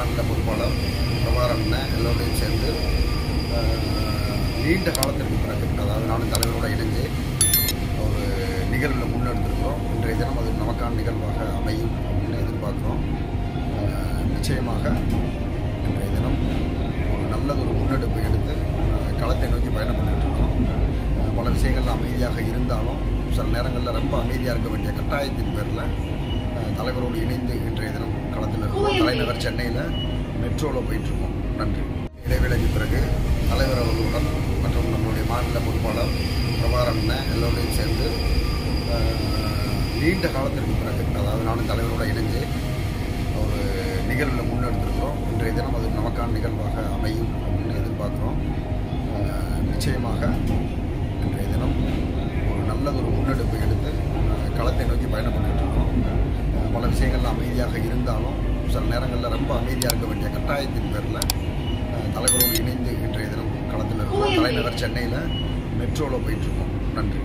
மாநில பொறுப்பாளர் பிரபாரன் அண்ணன் எல்லோரையும் சேர்ந்து நீண்ட காலத்திற்கு பிறகு அதாவது நானும் தலைவரோட இணைந்து ஒரு நிகழ்வில் முன்னெடுத்திருக்கிறோம். இன்றைய தினம் அது நமக்கான நிகழ்வாக அமையும் அப்படின்னு எதிர்பார்க்குறோம். நிச்சயமாக இன்றைய தினம் ஒரு நல்லதொரு முன்னெடுப்பு எடுத்து களத்தை நோக்கி பயணம் பண்ணிட்டுருக்கோம் பல விஷயங்கள் அமைதியாக இருந்தாலும் சில நேரங்களில் ரொம்ப அமைதியாக இருக்க வேண்டிய கட்டாயத்தின் பேரில் தலைவரோடு இணைந்து இன்றைய தினம் களத்தில் இருக்கோம் தலைநகர் சென்னையில் மெட்ரோவில் போயிட்டுருக்கோம் நன்றி. இடைவேளைக்கு பிறகு தலைவர் அவர்களுடன் மற்றும் நம்மளுடைய மாநில பொறுப்பாளர் பிரபாரன் எல்லோரையும் சேர்ந்து நீண்ட காலத்திற்கு பிறகு அதாவது நானும் தலைவரோட இணைஞ்சு ஒரு நிகழ்வில் முன்னெடுத்திருக்கிறோம். இன்றைய தினம் அது நமக்கான நிகழ்வாக அமையும் அப்படின்னு எதிர்பார்க்குறோம். நிச்சயமாக இன்றைய தினம் ஒரு நல்ல ஒரு முன்னெடுப்பு எடுத்து களத்தை நோக்கி பயணப்பட்டுட்டு இருக்கோம். பல விஷயங்கள் அமைதியாக இருந்தாலும் சில நேரங்களில் ரொம்ப அமைதியாக இருக்க வேண்டிய கட்டாயத்தின் பேரில் தலைவரோடு இணைந்து இன்றைய தினம் களத்தில் இருக்கோம். தலைநகர் சென்னையில் மெட்ரோவில் போயிட்டுருக்கோம் நன்றி.